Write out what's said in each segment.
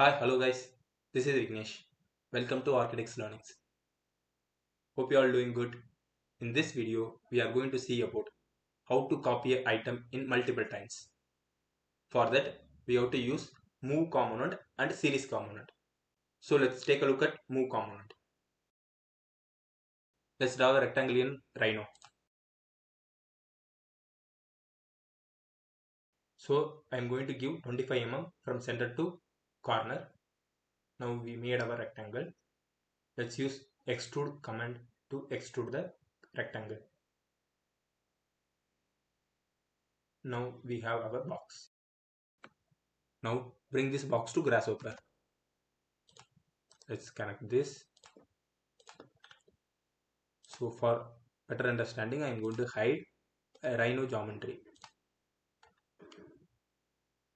Hi, hello guys. This is Vignesh. Welcome to Architects Learnings. Hope you are doing good. In this video, we are going to see about how to copy an item in multiple times. For that, we have to use move component and series component. So let's take a look at move component. Let's draw a rectangle in Rhino. So I am going to give 25 mm from center to corner. Now we made our rectangle. Let's use extrude command to extrude the rectangle. Now we have our box. Now bring this box to grasshopper. Let's connect this. So for better understanding, I am going to hide a rhino geometry.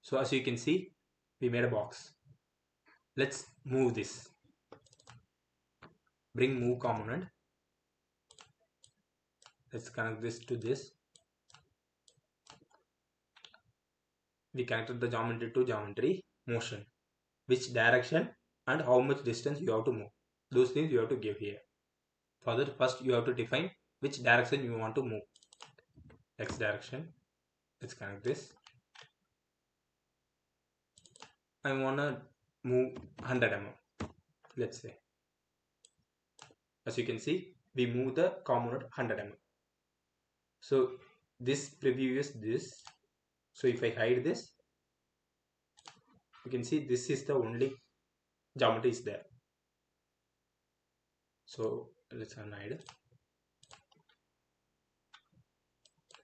So as you can see, we made a box. Let's move this. Bring move component. Let's connect this to this. We connected the geometry to geometry motion. Which direction and how much distance you have to move. Those things you have to give here. For that first you have to define which direction you want to move. X direction. Let's connect this. I wanna move 100 mm let's say. As you can see we move the component 100 mm so this preview is this. So if I hide this you can see this is the only geometry is there. So let's unhide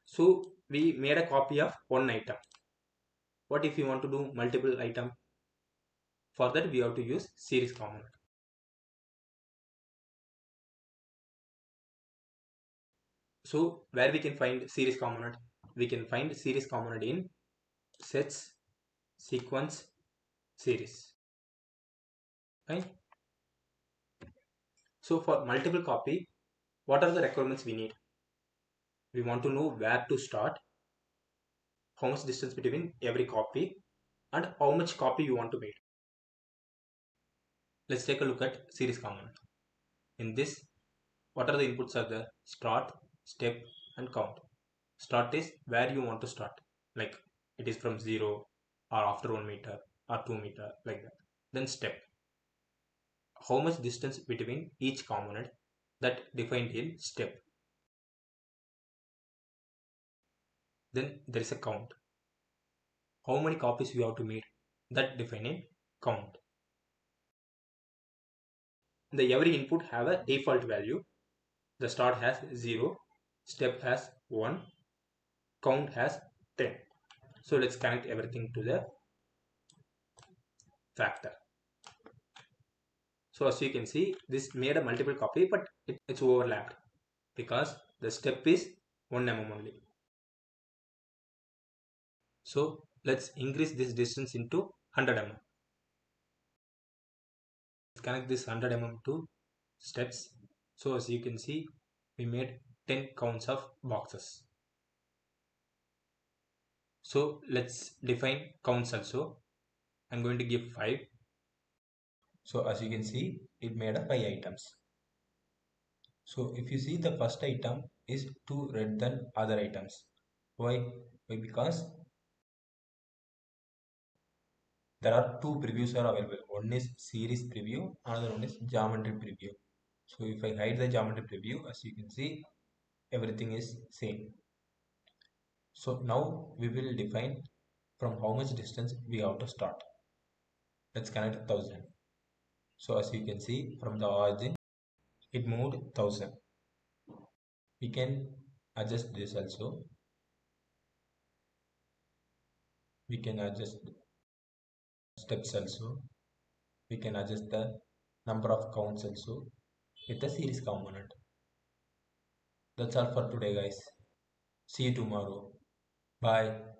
so we made a copy of one item. What if you want to do multiple item for that we have to use series component. So where we can find series component? We can find series component in sets, sequence, series. Right? So for multiple copy, what are the requirements we need? We want to know where to start, how much distance between every copy, and how much copy you want to make. Let's take a look at series component. In this, what are the inputs are there? Start, step and count. Start is where you want to start. Like it is from 0 or after 1 meter or 2 meter like that. Then step. How much distance between each component that defined in step. Then there is a count. How many copies you have to make that defined in count the every input have a default value. The start has 0 step has 1 count has 10 so let's connect everything to the factor. So as you can see this made a multiple copy but it, it's overlapped because the step is 1 mm only. So let's increase this distance into 100 mm connect this 100 mm to steps. So as you can see we made 10 counts of boxes. So let's define counts also. I'm going to give 5 so as you can see it made a 5 items. So if you see the first item is 2 red than other items. Why? Why? Because there are two previews are available. One is series preview another one is geometry preview. So if i hide the geometry preview as you can see everything is same. So now we will define from how much distance we have to start. Let's connect 1000 so as you can see from the origin it moved 1000 we can adjust this also. We can adjust steps also. We can adjust the number of counts also with the series component. That's all for today guys. See you tomorrow. Bye